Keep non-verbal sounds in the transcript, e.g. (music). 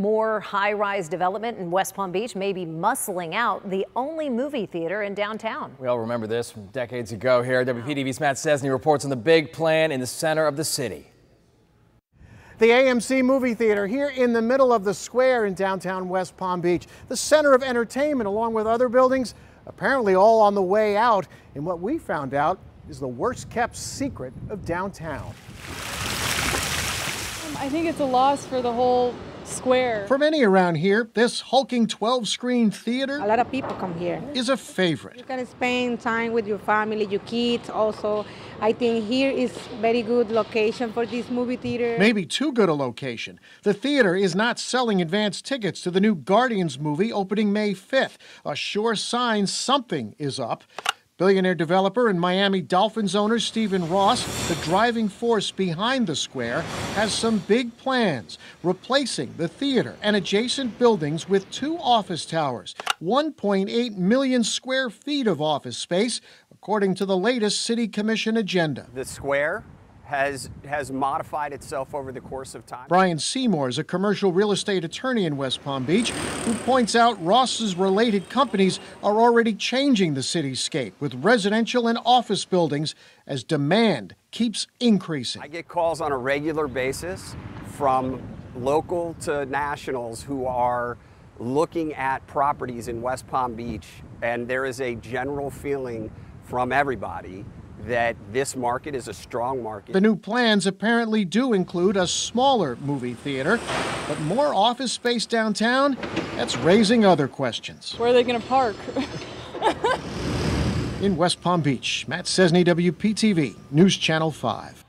More high rise development in West Palm Beach may be muscling out the only movie theater in downtown. We all remember this from decades ago here. WPTV's Matt Sczesny reports on the big plan in the center of the city. The AMC movie theater here in the middle of the square in downtown West Palm Beach, the center of entertainment along with other buildings, apparently all on the way out in what we found out is the worst kept secret of downtown. Um, I think it's a loss for the whole square. For many around here, this hulking 12 screen theater A lot of people come here. is a favorite. You can spend time with your family, your kids also. I think here is very good location for this movie theater. Maybe too good a location. The theater is not selling advance tickets to the new Guardians movie opening May 5th, a sure sign something is up. Billionaire developer and Miami Dolphins owner Stephen Ross, the driving force behind the square, has some big plans, replacing the theater and adjacent buildings with two office towers, 1.8 million square feet of office space, according to the latest City Commission agenda. The square has has modified itself over the course of time. Brian Seymour is a commercial real estate attorney in West Palm Beach who points out Ross's related companies are already changing the cityscape with residential and office buildings as demand keeps increasing. I get calls on a regular basis from local to nationals who are looking at properties in West Palm Beach and there is a general feeling from everybody that this market is a strong market. The new plans apparently do include a smaller movie theater, but more office space downtown, that's raising other questions. Where are they going to park? (laughs) In West Palm Beach, Matt Sczesny, WPTV, News Channel 5.